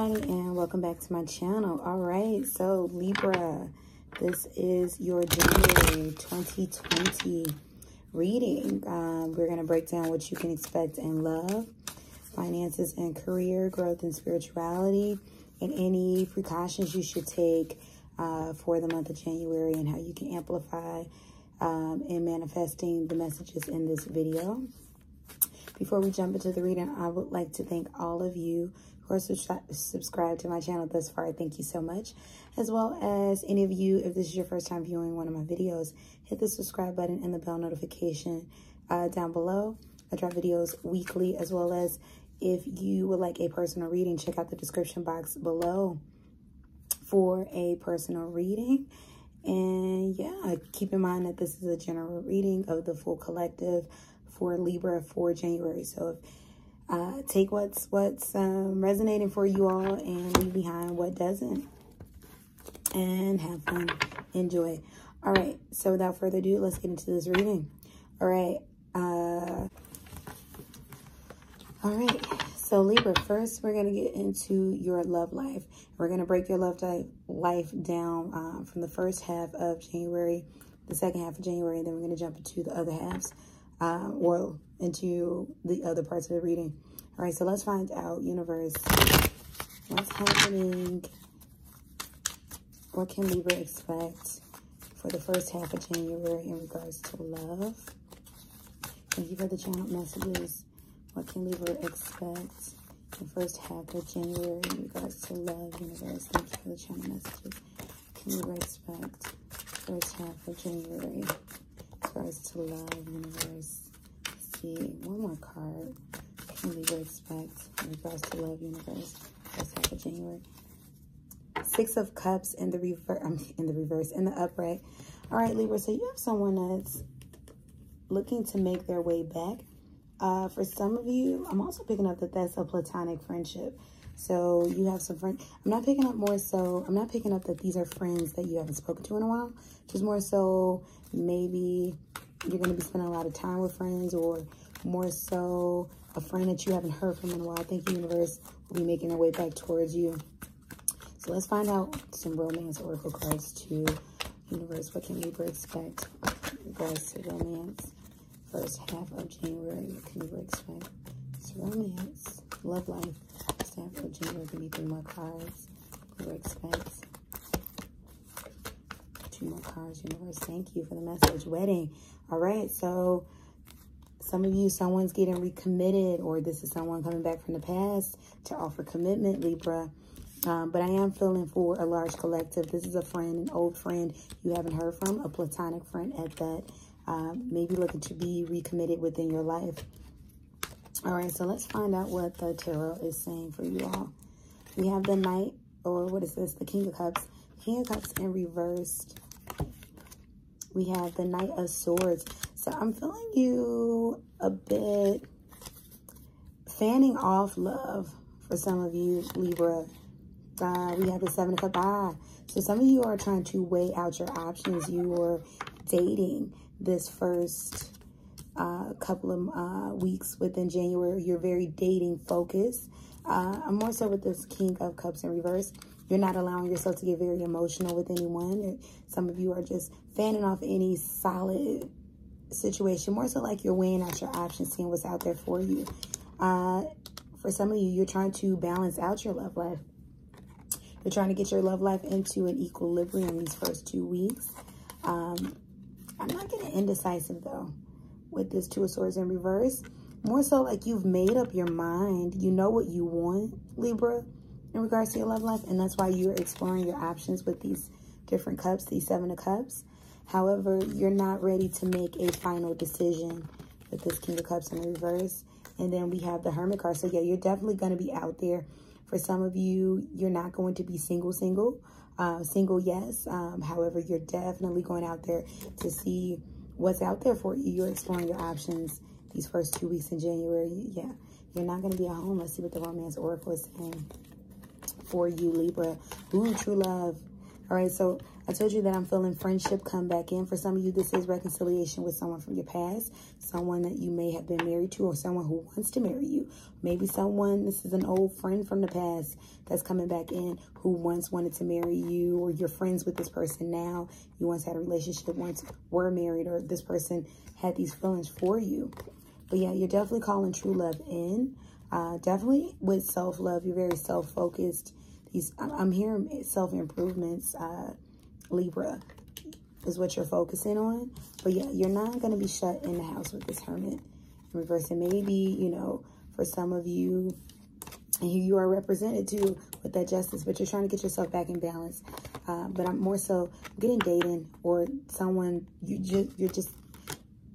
everybody and welcome back to my channel. All right, so Libra, this is your January 2020 reading. Um, we're going to break down what you can expect in love, finances and career, growth and spirituality, and any precautions you should take uh, for the month of January and how you can amplify um, in manifesting the messages in this video. Before we jump into the reading, I would like to thank all of you who are subscribed to my channel thus far. Thank you so much. As well as any of you, if this is your first time viewing one of my videos, hit the subscribe button and the bell notification uh, down below. I drop videos weekly as well as if you would like a personal reading, check out the description box below for a personal reading. And yeah, keep in mind that this is a general reading of the full collective for Libra for January. So if, uh, take what's what's um, resonating for you all and leave behind what doesn't. And have fun. Enjoy. All right. So without further ado, let's get into this reading. All right. Uh, all right. So Libra, first we're going to get into your love life. We're going to break your love life down um, from the first half of January, the second half of January, and then we're going to jump into the other halves uh, or into the other parts of the reading. All right, so let's find out, universe, what's happening? What can Libra expect for the first half of January in regards to love? Thank you for the channel messages. What can Libra expect the first half of January in regards to love, universe? Thank you for the channel messages. Can Libra expect first half of January in regards to love, universe. One more card. Can we expect in regards to love, universe? First half of January. Six of Cups in the reverse, um, in the reverse, in the upright. All right, Libra, so you have someone that's looking to make their way back. Uh, for some of you, I'm also picking up that that's a platonic friendship. So you have some friends. I'm not picking up more so, I'm not picking up that these are friends that you haven't spoken to in a while. Just more so maybe you're going to be spending a lot of time with friends or more so a friend that you haven't heard from in a while. I think the universe will be making their way back towards you. So let's find out some romance oracle cards to universe. What can Libra expect in regards to romance? First half of January, what can Libra expect? It's romance, love life. First half of January, give me three more cards. Libra expects two more cards, universe. Thank you for the message. Wedding. All right. So some of you, someone's getting recommitted or this is someone coming back from the past to offer commitment, Libra. Um, but I am feeling for a large collective. This is a friend, an old friend you haven't heard from, a platonic friend at that. Um, maybe looking to be recommitted within your life. All right, so let's find out what the tarot is saying for you all. We have the Knight, or what is this? The King of Cups. King of Cups in reversed we have the Knight of Swords. So I'm feeling you a bit fanning off love for some of you, Libra. Uh, we have the Seven of Cups. So some of you are trying to weigh out your options. You are dating this first uh, couple of uh, weeks within January. You're very dating focused. Uh, I'm more so with this King of Cups in reverse. You're not allowing yourself to get very emotional with anyone. Some of you are just fanning off any solid situation. More so like you're weighing out your options, seeing what's out there for you. Uh, for some of you, you're trying to balance out your love life. You're trying to get your love life into an equilibrium these first two weeks. Um, I'm not getting indecisive, though, with this Two of Swords in reverse. More so like you've made up your mind. You know what you want, Libra in regards to your love life. And that's why you're exploring your options with these different cups, these seven of cups. However, you're not ready to make a final decision with this King of Cups in the reverse. And then we have the Hermit card. So yeah, you're definitely going to be out there. For some of you, you're not going to be single, single. Uh, single, yes. Um, however, you're definitely going out there to see what's out there for you. You're exploring your options these first two weeks in January. Yeah, you're not going to be at home. Let's see what the Romance Oracle is saying for you, Libra. Ooh, true love. All right, so I told you that I'm feeling friendship come back in. For some of you, this is reconciliation with someone from your past, someone that you may have been married to, or someone who wants to marry you. Maybe someone, this is an old friend from the past that's coming back in who once wanted to marry you, or you're friends with this person now. You once had a relationship, once were married, or this person had these feelings for you. But yeah, you're definitely calling true love in. Uh, definitely with self-love, you're very self-focused. These, I'm hearing self-improvements, uh, Libra, is what you're focusing on. But yeah, you're not going to be shut in the house with this hermit in reverse. And maybe, you know, for some of you, and you are represented too with that justice, but you're trying to get yourself back in balance. Uh, but I'm more so getting dating or someone you just you're just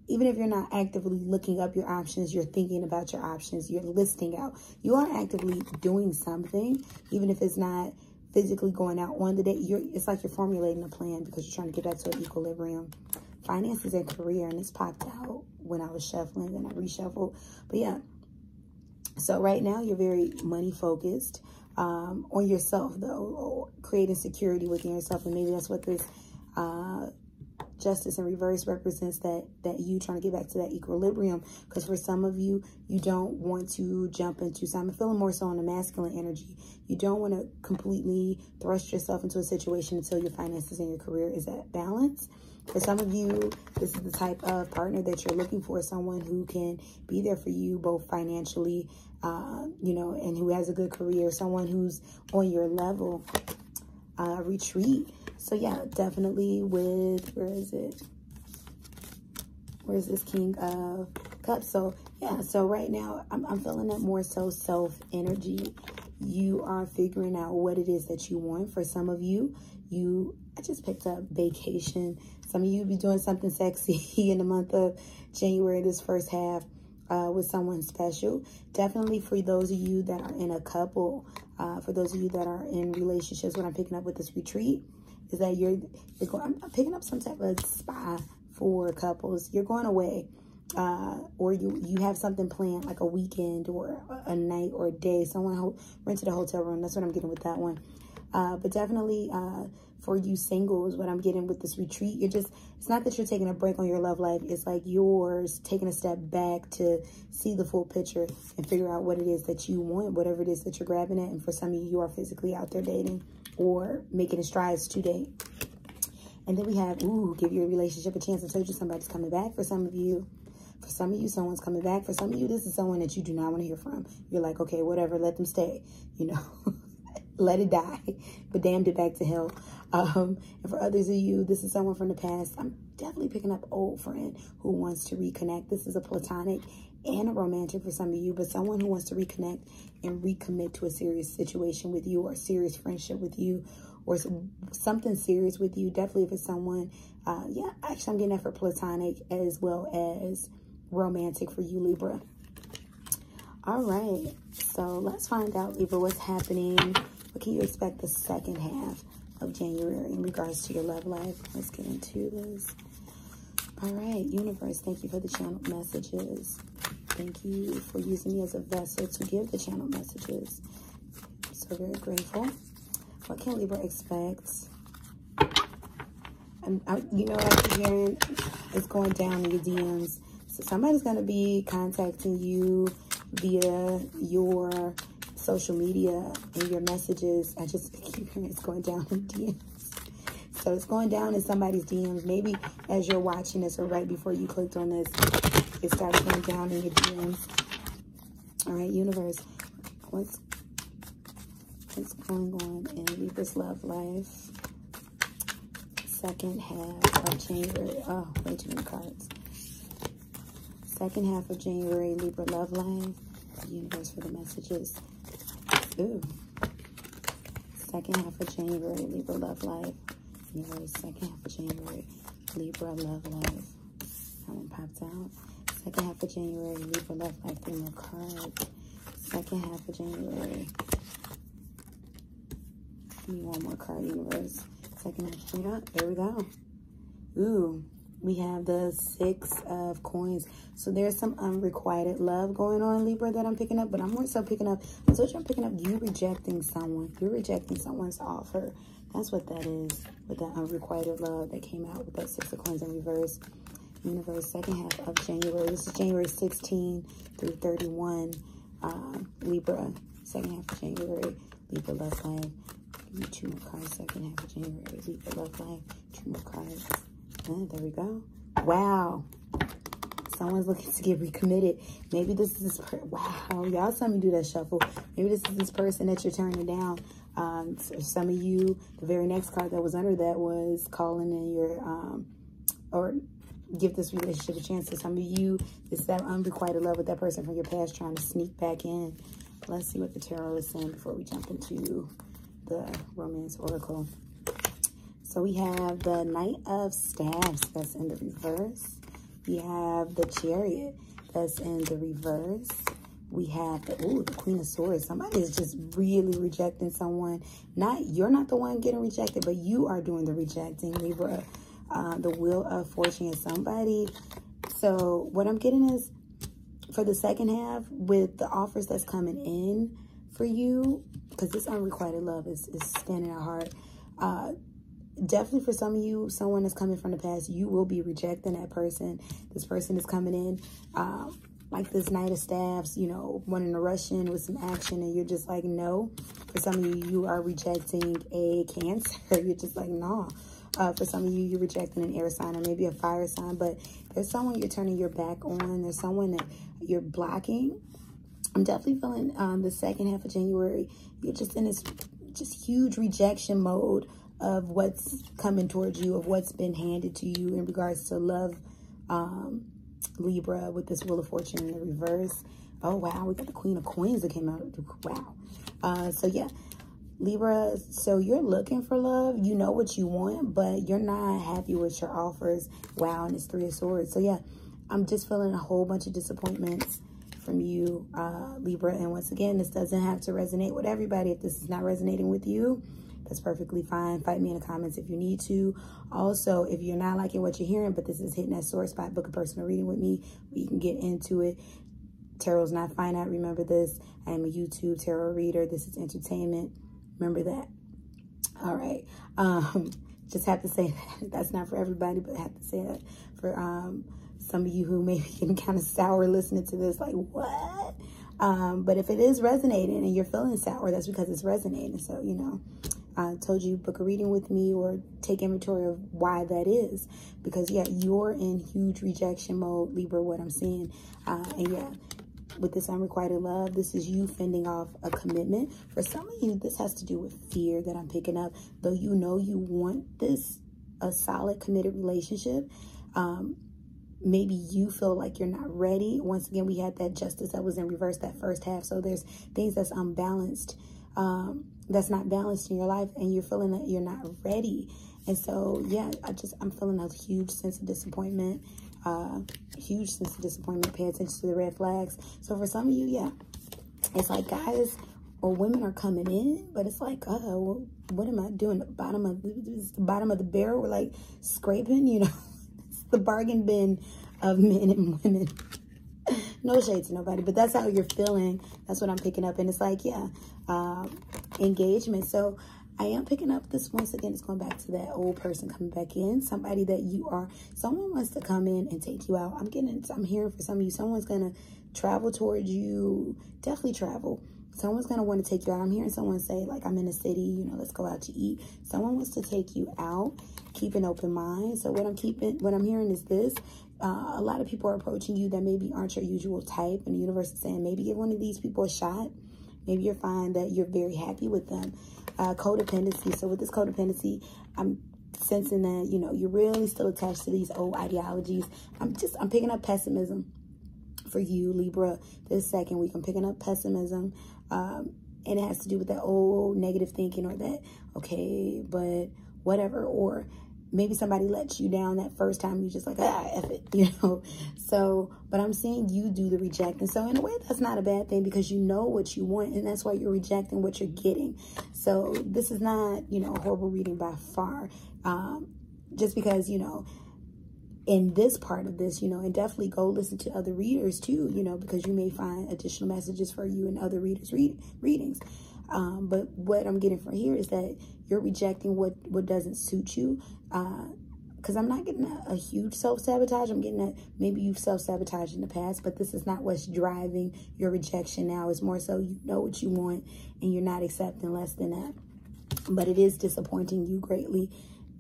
even if you're not actively looking up your options, you're thinking about your options, you're listing out. You are actively doing something, even if it's not physically going out on the date. You're, it's like you're formulating a plan because you're trying to get back to an equilibrium. Finances and career, and this popped out when I was shuffling and I reshuffled. But yeah, so right now you're very money focused um, on yourself, though, creating security within yourself. And maybe that's what this uh, justice in reverse represents that that you trying to get back to that equilibrium. Because for some of you you don't want to jump into so i'm feeling more so on the masculine energy. You don't want to completely thrust yourself into a situation until your finances and your career is at balance. For some of you this is the type of partner that you're looking for someone who can be there for you both financially uh, you know and who has a good career someone who's on your level uh, retreat so yeah, definitely with, where is it? Where's this King of Cups? So yeah, so right now I'm, I'm feeling that more so self energy. You are figuring out what it is that you want. For some of you, you, I just picked up vacation. Some of you be doing something sexy in the month of January, this first half. Uh, with someone special. Definitely for those of you that are in a couple, uh, for those of you that are in relationships, what I'm picking up with this retreat, is that you're, you're going, I'm picking up some type of spa for couples. You're going away. Uh, or you you have something planned like a weekend or a night or a day. Someone rented a hotel room. That's what I'm getting with that one. Uh, but definitely uh, for you singles, what I'm getting with this retreat, you're just, it's not that you're taking a break on your love life. It's like yours taking a step back to see the full picture and figure out what it is that you want, whatever it is that you're grabbing at. And for some of you, you are physically out there dating or making strides today. And then we have, ooh, give your relationship a chance. I told you somebody's coming back for some of you. For some of you, someone's coming back. For some of you, this is someone that you do not want to hear from. You're like, okay, whatever, let them stay. You know, let it die. But damned it back to hell. Um, and for others of you, this is someone from the past. I'm definitely picking up old friend who wants to reconnect. This is a platonic and a romantic for some of you, but someone who wants to reconnect and recommit to a serious situation with you or a serious friendship with you or something serious with you. Definitely if it's someone, uh, yeah, actually I'm getting that for platonic as well as romantic for you, Libra. All right, so let's find out, Libra, what's happening. What can you expect the second half of January in regards to your love life? Let's get into this. All right, universe, thank you for the channel messages. Thank you for using me as a vessel to give the channel messages. So very grateful. What can Libra expect? And you know, I keep hearing it's going down in your DMs. So somebody's going to be contacting you via your social media and your messages. I just keep hearing it's going down in DMs. So it's going down in somebody's DMs. Maybe as you're watching this or right before you clicked on this, it starts going down in your DMs. All right, universe, what's what's going on in Libra's love life? Second half of January. Oh, way too many cards. Second half of January, Libra love life. Universe for the messages. Ooh. Second half of January, Libra love life. January, second half of January, Libra love life. That one popped out. Second half of January, Libra love life, three cards. Second half of January. Give me one more card, universe. Second half, up. There we go. Ooh, we have the six of coins. So there's some unrequited love going on, Libra, that I'm picking up. But I'm more so picking up, I told you I'm picking up you rejecting someone. You're rejecting someone's offer That's what that is with that unrequited love that came out with that Six of Coins in reverse. Universe, second half of January. This is January 16 through 31. Um, Libra, second half of January. Libra love life. Give me two more cards. Second half of January. Libra love life. Two more cards. There we go. Wow. Someone's looking to get recommitted. Maybe this is this wow. Y'all saw me do that shuffle. Maybe this is this person that you're turning down. Um, so some of you, the very next card that was under that was calling in your um, or give this relationship a chance. So some of you, it's that unrequited love with that person from your past trying to sneak back in. Let's see what the tarot is saying before we jump into the romance oracle. So we have the Knight of Staffs that's in the reverse. We have the Chariot that's in the reverse. We have the, ooh, the Queen of Swords. Somebody is just really rejecting someone. Not You're not the one getting rejected, but you are doing the rejecting, Libra uh, the wheel of fortune is somebody. So what I'm getting is for the second half with the offers that's coming in for you, because this unrequited love is, is standing out hard. Uh, definitely for some of you, someone that's coming from the past, you will be rejecting that person. This person is coming in uh, like this Knight of Staffs, you know, wanting to rush in with some action and you're just like, no. For some of you, you are rejecting a Cancer. You're just like, nah. Uh, for some of you, you're rejecting an air sign or maybe a fire sign, but there's someone you're turning your back on. There's someone that you're blocking. I'm definitely feeling um, the second half of January, you're just in this just huge rejection mode of what's coming towards you, of what's been handed to you in regards to love, um, Libra, with this Wheel of Fortune in the reverse. Oh, wow, we got the Queen of Coins that came out. Wow. Uh, so, yeah, Libra, so you're looking for love. You know what you want, but you're not happy with your offers. Wow, and it's Three of Swords. So yeah, I'm just feeling a whole bunch of disappointments from you, uh, Libra. And once again, this doesn't have to resonate with everybody. If this is not resonating with you, that's perfectly fine. Fight me in the comments if you need to. Also, if you're not liking what you're hearing, but this is hitting that sore spot, book a personal reading with me. We can get into it. Tarot's not finite. Remember this. I am a YouTube tarot reader. This is entertainment. Remember that. All right. Um, just have to say that. That's not for everybody, but I have to say that for um, some of you who may be getting kind of sour listening to this, like, what? Um, but if it is resonating and you're feeling sour, that's because it's resonating. So, you know, I told you book a reading with me or take inventory of why that is. Because, yeah, you're in huge rejection mode, Libra, what I'm seeing. Uh, and, yeah, with this unrequited love, this is you fending off a commitment. For some of you, this has to do with fear that I'm picking up. Though you know you want this, a solid committed relationship, um, maybe you feel like you're not ready. Once again, we had that justice that was in reverse that first half. So there's things that's unbalanced, um, that's not balanced in your life and you're feeling that you're not ready. And so, yeah, I just, I'm feeling a huge sense of disappointment uh, huge sense of disappointment. Pay attention to the red flags. So for some of you, yeah, it's like guys or women are coming in, but it's like, uh, well, what am I doing? The bottom of the bottom of the barrel, we're like scraping, you know, it's the bargain bin of men and women. no shade to nobody, but that's how you're feeling. That's what I'm picking up. And it's like, yeah, um, engagement. So I am picking up this once again. It's going back to that old person coming back in. Somebody that you are. Someone wants to come in and take you out. I'm getting. I'm hearing for some of you. Someone's gonna travel towards you. Definitely travel. Someone's gonna want to take you out. I'm hearing someone say like, "I'm in the city. You know, let's go out to eat." Someone wants to take you out. Keep an open mind. So what I'm keeping, what I'm hearing is this. Uh, a lot of people are approaching you that maybe aren't your usual type, and the universe is saying maybe give one of these people a shot. Maybe you'll find that you're very happy with them uh, codependency. So with this codependency, I'm sensing that, you know, you're really still attached to these old ideologies. I'm just, I'm picking up pessimism for you, Libra, this second week. I'm picking up pessimism. Um, and it has to do with that old negative thinking or that, okay, but whatever. Or maybe somebody lets you down that first time you just like ah F it you know? So but i'm seeing you do the rejecting. So in a way that's not a bad thing because you know what you want and that's why you're rejecting what you're getting. So this is not you know a horrible reading by far um just because you know in this part of this, you know, and definitely go listen to other readers too, you know, because you may find additional messages for you in other readers' read readings. Um, but what I'm getting from here is that you're rejecting what, what doesn't suit you. Uh, because I'm not getting a, a huge self-sabotage. I'm getting that maybe you've self-sabotaged in the past, but this is not what's driving your rejection now. It's more so you know what you want and you're not accepting less than that. But it is disappointing you greatly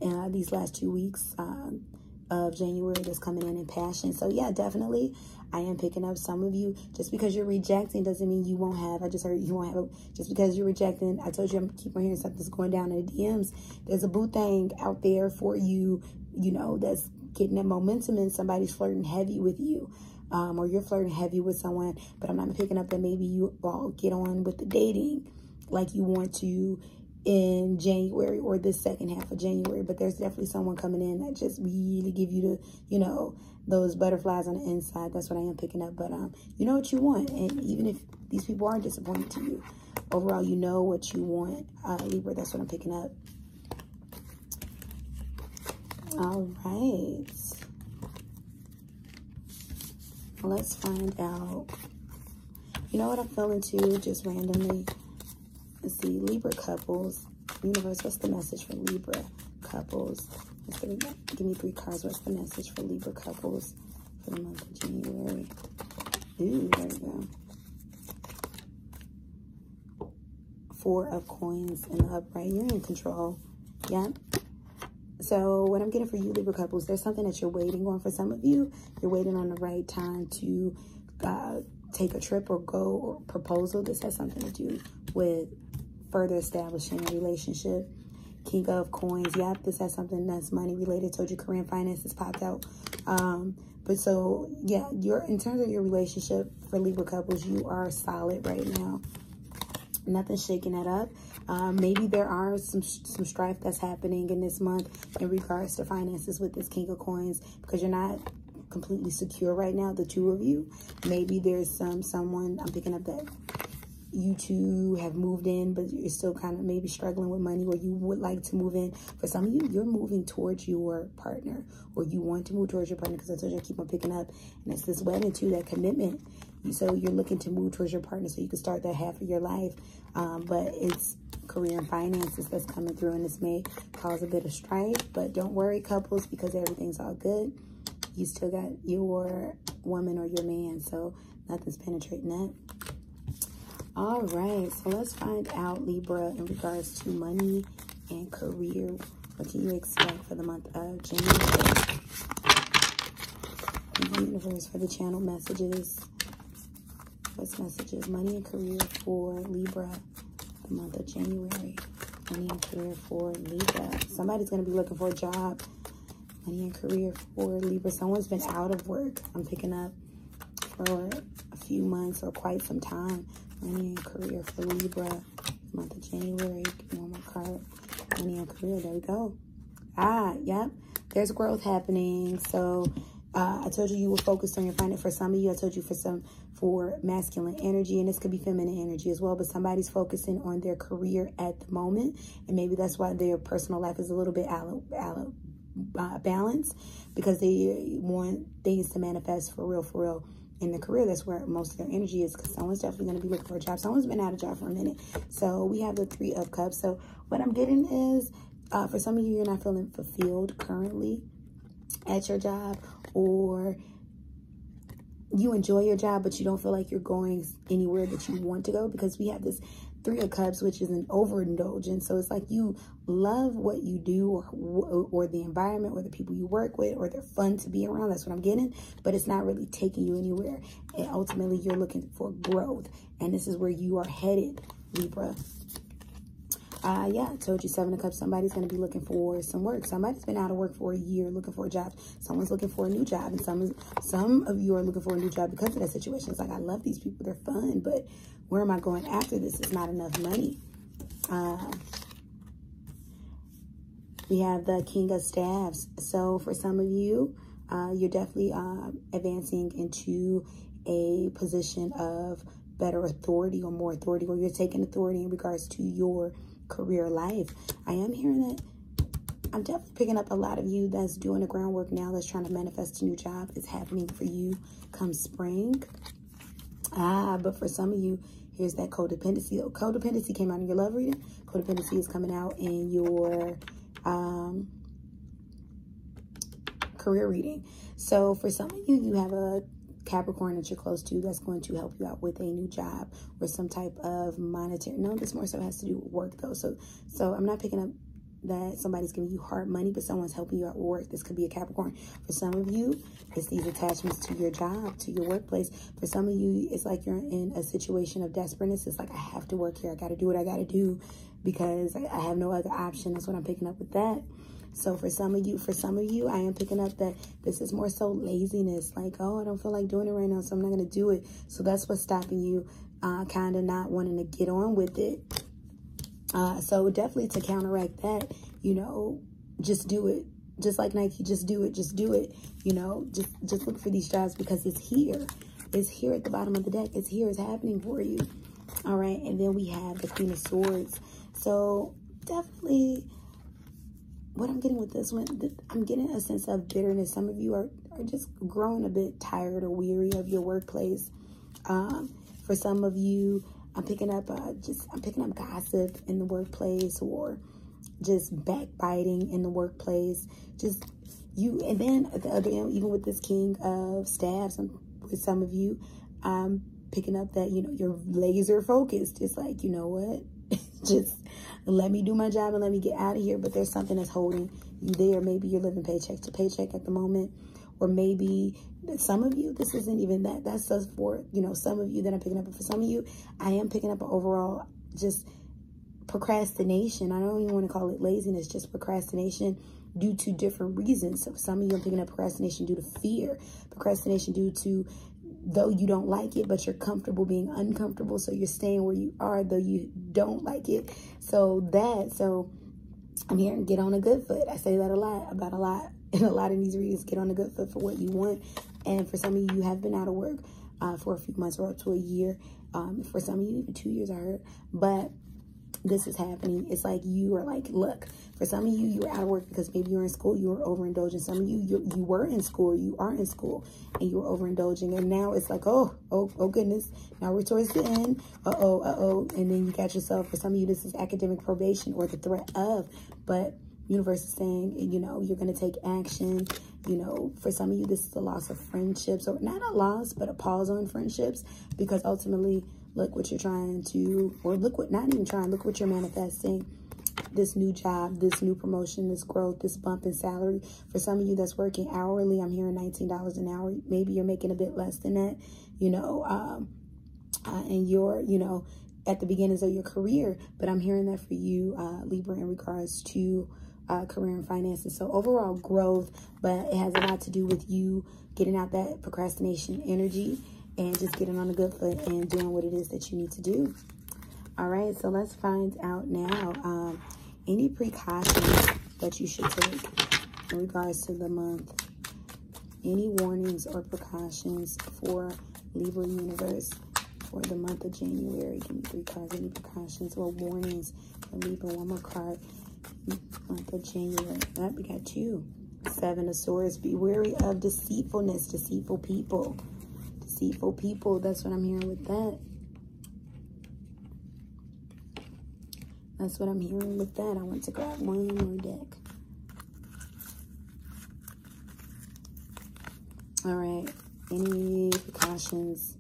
uh, these last two weeks um, of January that's coming in in passion. So yeah, definitely I am picking up some of you. Just because you're rejecting doesn't mean you won't have. I just heard you won't have. Just because you're rejecting, I told you I'm keep on hearing something's going down in the DMs. There's a boo thing out there for you you know, that's getting that momentum and somebody's flirting heavy with you. Um, or you're flirting heavy with someone, but I'm not picking up that maybe you all get on with the dating like you want to in January or this second half of January. But there's definitely someone coming in that just really give you the, you know, those butterflies on the inside. That's what I am picking up. But um, you know what you want. And even if these people aren't disappointed to you, overall, you know what you want. Uh, Libra, that's what I'm picking up. All right. Let's find out. You know what I'm feeling too, just randomly? Let's see, Libra couples. Universe, what's the message for Libra couples? Give me, give me three cards. What's the message for Libra couples for the month of January? Ooh, there we go. Four of coins in the upright. You're in control. Yep. So what I'm getting for you Libra couples, there's something that you're waiting on for some of you. You're waiting on the right time to uh, take a trip or go or proposal. This has something to do with further establishing a relationship. King of coins. Yep, this has something that's money related. Told you Korean finances popped out. Um, but so, yeah, you're in terms of your relationship for Libra couples, you are solid right now. Nothing shaking that up. Um, maybe there are some some strife that's happening in this month in regards to finances with this King of Coins because you're not completely secure right now, the two of you. Maybe there's some someone, I'm picking up that you two have moved in, but you're still kind of maybe struggling with money or you would like to move in. For some of you, you're moving towards your partner or you want to move towards your partner because I told you I keep on picking up. And it's this wedding too, that commitment. So you're looking to move towards your partner so you can start that half of your life. Um, but it's career and finances that's coming through and this may cause a bit of strife. But don't worry, couples, because everything's all good. You still got your woman or your man, so nothing's penetrating that. All right, so let's find out, Libra, in regards to money and career. What do you expect for the month of January? universe for the channel messages. What's messages? Money and career for Libra, the month of January. Money and career for Libra. Somebody's going to be looking for a job. Money and career for Libra. Someone's been out of work. I'm picking up for a few months or quite some time. Money and career for Libra, month of January. One card. Money and career. There we go. Ah, yep. There's growth happening. So uh, I told you you were focused on your finances. For some of you, I told you for some for masculine energy, and this could be feminine energy as well. But somebody's focusing on their career at the moment, and maybe that's why their personal life is a little bit out of, out of uh, balance because they want things to manifest for real, for real in the career, that's where most of their energy is because someone's definitely going to be looking for a job. Someone's been out of job for a minute. So we have the three of cups. So what I'm getting is, uh, for some of you, you're not feeling fulfilled currently at your job or you enjoy your job, but you don't feel like you're going anywhere that you want to go because we have this Three of Cups, which is an overindulgence. So it's like you love what you do or, or the environment or the people you work with or they're fun to be around. That's what I'm getting. But it's not really taking you anywhere. And ultimately, you're looking for growth. And this is where you are headed, Libra. Uh, yeah, I told you seven of cups. Somebody's going to be looking for some work. Somebody's been out of work for a year looking for a job. Someone's looking for a new job. And some, some of you are looking for a new job because of that situation. It's like, I love these people. They're fun. But where am I going after this? It's not enough money. Uh, we have the King of Staves. So for some of you, uh, you're definitely uh, advancing into a position of better authority or more authority, or you're taking authority in regards to your career life. I am hearing that I'm definitely picking up a lot of you that's doing the groundwork now that's trying to manifest a new job. It's happening for you come spring. Ah, but for some of you, Here's that codependency. Codependency came out in your love reading. Codependency is coming out in your um, career reading. So for some of you, you have a Capricorn that you're close to that's going to help you out with a new job or some type of monetary. No, this more so has to do with work though. So, so I'm not picking up that somebody's giving you hard money, but someone's helping you at work. This could be a Capricorn. For some of you, it's these attachments to your job, to your workplace. For some of you, it's like you're in a situation of desperateness. It's like, I have to work here. I got to do what I got to do because I have no other option. That's what I'm picking up with that. So for some of you, for some of you, I am picking up that this is more so laziness. Like, oh, I don't feel like doing it right now, so I'm not going to do it. So that's what's stopping you uh, kind of not wanting to get on with it. Uh, so definitely to counteract that, you know, just do it. Just like Nike, just do it, just do it. You know, just, just look for these jobs because it's here. It's here at the bottom of the deck. It's here. It's happening for you. All right. And then we have the Queen of Swords. So definitely what I'm getting with this one, I'm getting a sense of bitterness. Some of you are, are just growing a bit tired or weary of your workplace. Um, for some of you, I'm picking up uh, just I'm picking up gossip in the workplace or just backbiting in the workplace. Just you, and then the other end, even with this King of Staffs, with some of you, I'm picking up that you know you're laser focused. It's like you know what, just let me do my job and let me get out of here. But there's something that's holding you there. Maybe you're living paycheck to paycheck at the moment. Or maybe some of you, this isn't even that. That's just for, you know, some of you that I'm picking up. But for some of you, I am picking up an overall just procrastination. I don't even want to call it laziness, just procrastination due to different reasons. So some of you are picking up procrastination due to fear, procrastination due to though you don't like it, but you're comfortable being uncomfortable. So you're staying where you are, though you don't like it. So that, so I'm here and get on a good foot. I say that a lot about a lot in a lot of these readings. Get on a good foot for what you want. And for some of you, you have been out of work uh, for a few months or up to a year. Um, for some of you, even two years, I heard. But this is happening. It's like you are like, look, for some of you, you were out of work because maybe you're in school, you were overindulging. Some of you, you, you were in school, you are in school, and you were overindulging. And now it's like, oh, oh, oh goodness. Now we're towards the end. Uh-oh, uh-oh. And then you got yourself, for some of you, this is academic probation or the threat of. But universe is saying, you know, you're going to take action. You know, for some of you, this is a loss of friendships, or not a loss, but a pause on friendships, because ultimately, look what you're trying to, or look what, not even trying, look what you're manifesting. This new job, this new promotion, this growth, this bump in salary. For some of you that's working hourly, I'm hearing $19 an hour. Maybe you're making a bit less than that, you know, um, uh, and you're, you know, at the beginnings of your career. But I'm hearing that for you, uh, Libra, in regards to uh, career and finances. So overall growth, but it has a lot to do with you getting out that procrastination energy and just getting on a good foot and doing what it is that you need to do. All right, so let's find out now um, any precautions that you should take in regards to the month. Any warnings or precautions for Libra Universe for the month of January? Give me three cards. Any precautions or warnings for Libra? One more card of January. We got two. Seven of Swords. Be wary of deceitfulness, deceitful people. Deceitful people. That's what I'm hearing with that. That's what I'm hearing with that. I want to grab one more deck. All right. Any precautions?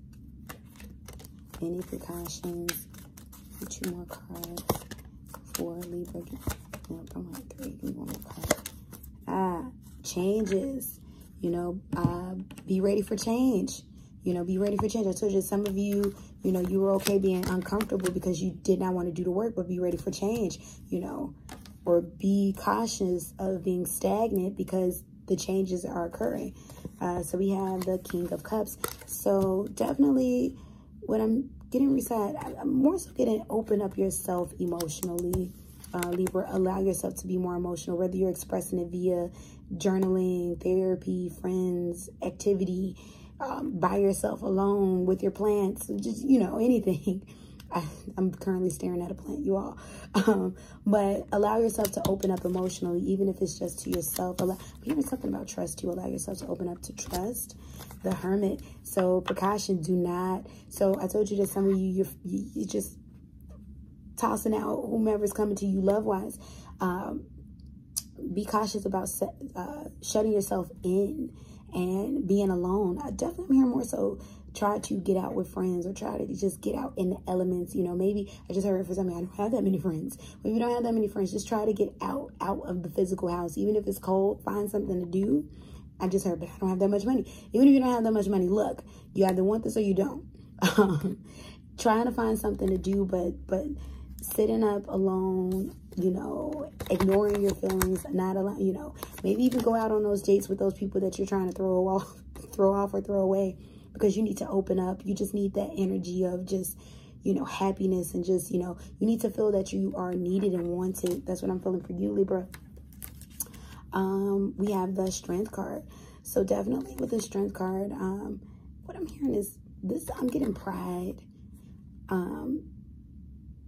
Any precautions? Two more cards for Libra. Like three. More card. Ah, changes. You know, uh, be ready for change. You know, be ready for change. I told you some of you, you know, you were okay being uncomfortable because you did not want to do the work, but be ready for change, you know, or be cautious of being stagnant because the changes are occurring. Uh, so we have the King of Cups. So definitely what I'm getting reset, I'm more so getting open up yourself emotionally uh, Libra, allow yourself to be more emotional, whether you're expressing it via journaling, therapy, friends, activity, um, by yourself alone with your plants, just, you know, anything. I, am currently staring at a plant, you all. Um, but allow yourself to open up emotionally, even if it's just to yourself. Allow, I'm hearing something about trust too. Allow yourself to open up to trust. The hermit. So precaution, do not. So I told you that some of you, you're, you, you just tossing out whomever's coming to you love-wise. Um, be cautious about uh, shutting yourself in and being alone. I definitely am hearing more so try to get out with friends or try to just get out in the elements. You know, maybe I just heard for something, I don't have that many friends. But if you don't have that many friends, just try to get out, out of the physical house. Even if it's cold, find something to do. I just heard, but I don't have that much money. Even if you don't have that much money, look, you either want this or you don't. Um, trying to find something to do, but, but sitting up alone, you know, ignoring your feelings, not allowing, you know, maybe even go out on those dates with those people that you're trying to throw off, throw off or throw away because you need to open up. You just need that energy of just, you know, happiness and just, you know, you need to feel that you are needed and wanted. That's what I'm feeling for you, Libra. Um, we have the strength card. So definitely with the strength card, um, what I'm hearing is this, I'm getting pride. Um,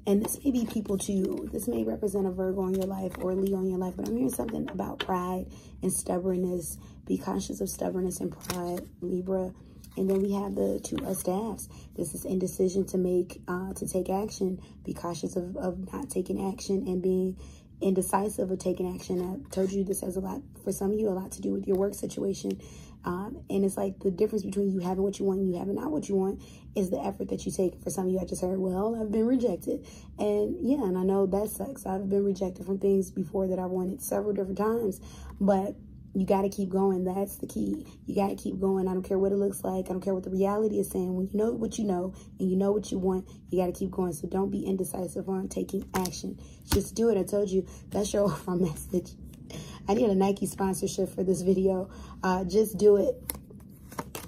and this may be people too. This may represent a Virgo in your life or a Leo in your life. But I'm hearing something about pride and stubbornness. Be conscious of stubbornness and pride, Libra. And then we have the two of staffs. This is indecision to make, uh, to take action. Be cautious of, of not taking action and being indecisive of taking action. I told you this has a lot, for some of you, a lot to do with your work situation. Um, and it's like the difference between you having what you want and you having not what you want is the effort that you take. For some of you, I just heard, well, I've been rejected. And yeah, and I know that sucks. I've been rejected from things before that I wanted several different times. But you got to keep going. That's the key. You got to keep going. I don't care what it looks like. I don't care what the reality is saying. When you know what you know and you know what you want, you got to keep going. So don't be indecisive on taking action. Just do it. I told you that's your overall message. I need a Nike sponsorship for this video. Uh, just do it.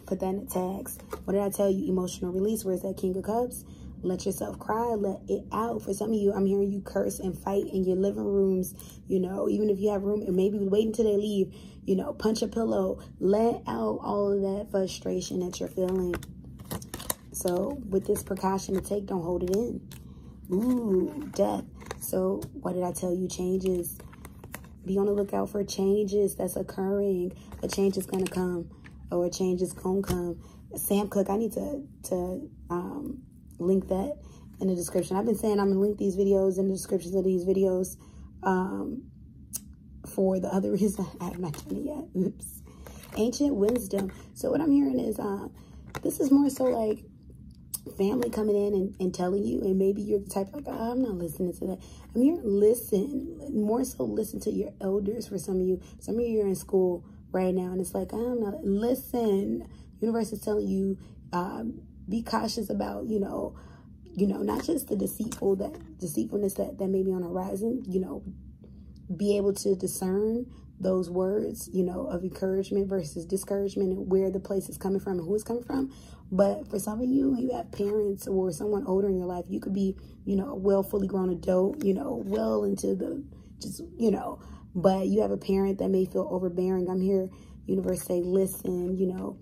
Put that in the tags. What did I tell you? Emotional release. Where's that King of Cups? Let yourself cry. Let it out. For some of you, I'm hearing you curse and fight in your living rooms. You know, even if you have room, and maybe wait until they leave. You know, punch a pillow. Let out all of that frustration that you're feeling. So with this precaution to take, don't hold it in. Ooh, death. So what did I tell you? Changes be on the lookout for changes that's occurring. A change is going to come or a change is going to come. Sam Cooke, I need to, to um, link that in the description. I've been saying I'm going to link these videos in the descriptions of these videos um, for the other reason I have not done it yet. Oops. Ancient wisdom. So what I'm hearing is uh, this is more so like family coming in and, and telling you, and maybe you're the type like, oh, I'm not listening to that. I'm here listen, more so listen to your elders for some of you. Some of you are in school right now, and it's like, I'm not, listen. Universe is telling you, um, be cautious about, you know, you know, not just the deceitful, that deceitfulness that, that may be on the horizon, you know, be able to discern those words, you know, of encouragement versus discouragement and where the place is coming from and who it's coming from. But for some of you, you have parents or someone older in your life, you could be, you know, a well fully grown adult, you know, well into the, just, you know, but you have a parent that may feel overbearing. I'm here, universe say, listen, you know,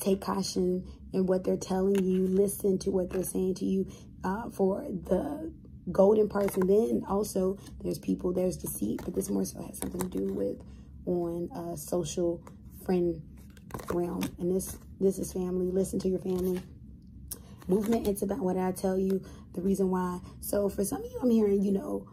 take caution in what they're telling you. Listen to what they're saying to you uh, for the golden parts. And then also there's people, there's deceit, but this more so has something to do with on social friend realm. And this this is family. Listen to your family. Movement, it's about what I tell you, the reason why. So for some of you, I'm hearing, you know,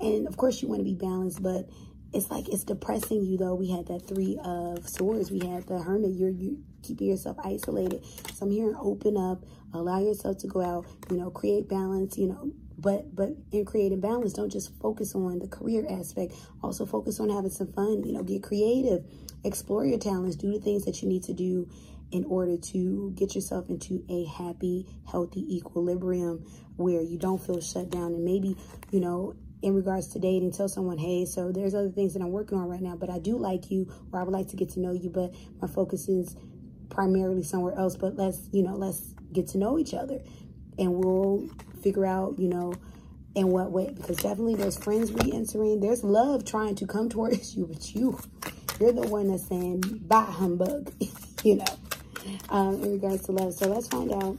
and of course you want to be balanced, but it's like it's depressing you though. We had that three of swords. We had the hermit. You're you keeping yourself isolated. So I'm hearing open up, allow yourself to go out, you know, create balance, you know, but but in creating balance don't just focus on the career aspect also focus on having some fun you know get creative explore your talents do the things that you need to do in order to get yourself into a happy healthy equilibrium where you don't feel shut down and maybe you know in regards to dating tell someone hey so there's other things that i'm working on right now but i do like you or i would like to get to know you but my focus is primarily somewhere else but let's you know let's get to know each other and we'll figure out, you know, in what way. Because definitely there's friends re-entering. There's love trying to come towards you, but you, you're the one that's saying, bye, humbug, you know, um, in regards to love. So let's find out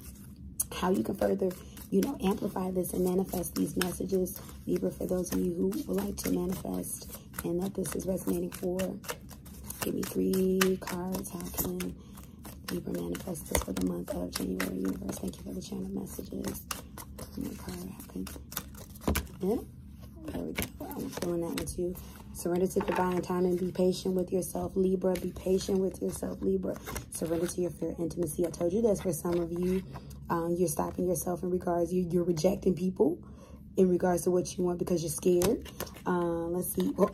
how you can further you know, amplify this and manifest these messages. Libra, for those of you who would like to manifest and that this is resonating for, give me three cards. How can Libra manifest this for the month of January? Universe, thank you for the channel messages. card, how can, yeah, there we go. I'm feeling that one too. Surrender to divine time and be patient with yourself, Libra. Be patient with yourself, Libra. Surrender to your fear intimacy. I told you that's for some of you. Um, you're stopping yourself in regards, you, you're rejecting people in regards to what you want because you're scared. Uh, let's see. Oh.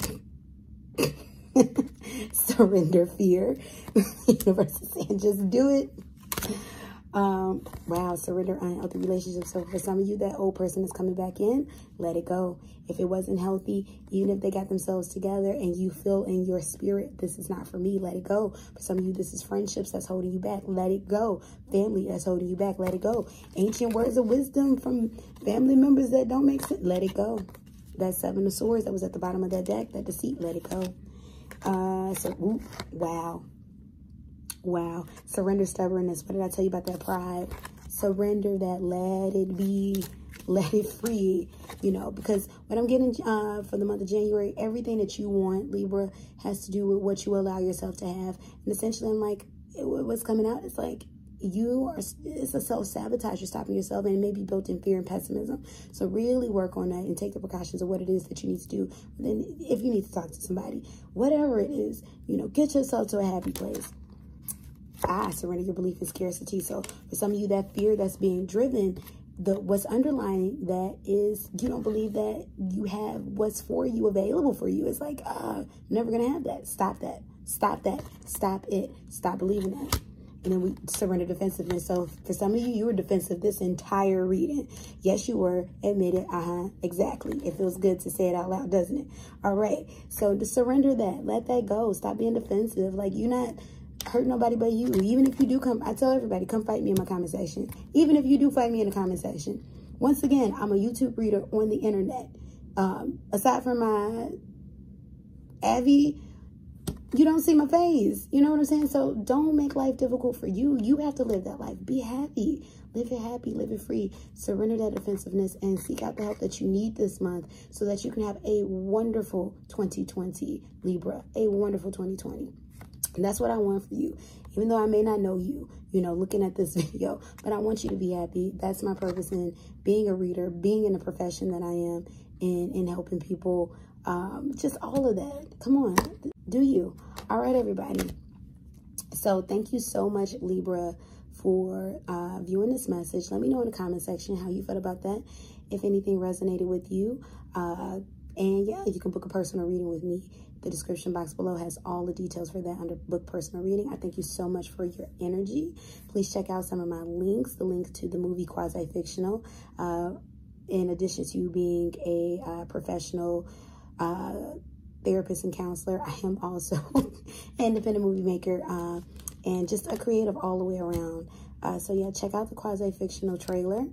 Surrender fear. Universe is saying just do it. Um, wow, surrender unhealthy relationships. So for some of you, that old person is coming back in, let it go. If it wasn't healthy, even if they got themselves together and you feel in your spirit, this is not for me, let it go. For some of you, this is friendships that's holding you back, let it go. Family that's holding you back, let it go. Ancient words of wisdom from family members that don't make sense, let it go. That seven of swords that was at the bottom of that deck, that deceit, let it go. Uh, so, ooh, wow. Wow. Surrender stubbornness. What did I tell you about that pride? Surrender that. Let it be. Let it free. You know, because what I'm getting uh, for the month of January, everything that you want, Libra, has to do with what you allow yourself to have. And essentially, I'm like, what's coming out is like, you are it's a self-sabotage you're stopping yourself and it may be built in fear and pessimism so really work on that and take the precautions of what it is that you need to do then if you need to talk to somebody whatever it is you know get yourself to a happy place I surrender your belief in scarcity. So for some of you, that fear that's being driven, the what's underlying that is you don't believe that you have what's for you available for you. It's like, uh, never gonna have that. Stop that. Stop that. Stop it. Stop believing that. And then we surrender defensiveness. So for some of you, you were defensive this entire reading. Yes, you were. Admit it. Uh-huh. Exactly. It feels good to say it out loud, doesn't it? All right. So to surrender that. Let that go. Stop being defensive. Like you're not hurt nobody but you. Even if you do come, I tell everybody, come fight me in my comment section. Even if you do fight me in the comment section. Once again, I'm a YouTube reader on the internet. Um, aside from my Avi, you don't see my face. You know what I'm saying? So don't make life difficult for you. You have to live that life. Be happy. Live it happy. Live it free. Surrender that defensiveness and seek out the help that you need this month so that you can have a wonderful 2020 Libra. A wonderful 2020. And that's what I want for you. Even though I may not know you, you know, looking at this video, but I want you to be happy. That's my purpose in being a reader, being in the profession that I am, in, in helping people. Um, just all of that. Come on, do you. All right, everybody. So thank you so much, Libra, for uh, viewing this message. Let me know in the comment section how you felt about that. If anything resonated with you. Uh, and yeah, you can book a personal reading with me the description box below has all the details for that under book personal reading. I thank you so much for your energy. Please check out some of my links, the link to the movie Quasi Fictional. Uh, in addition to you being a uh, professional uh, therapist and counselor, I am also an independent movie maker uh, and just a creative all the way around. Uh, so yeah, check out the Quasi Fictional trailer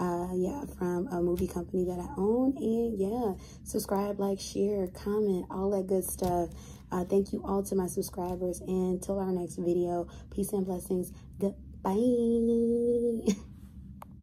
uh, yeah, from a movie company that I own. And yeah, subscribe, like, share, comment, all that good stuff. Uh, thank you all to my subscribers. And till our next video, peace and blessings. Goodbye.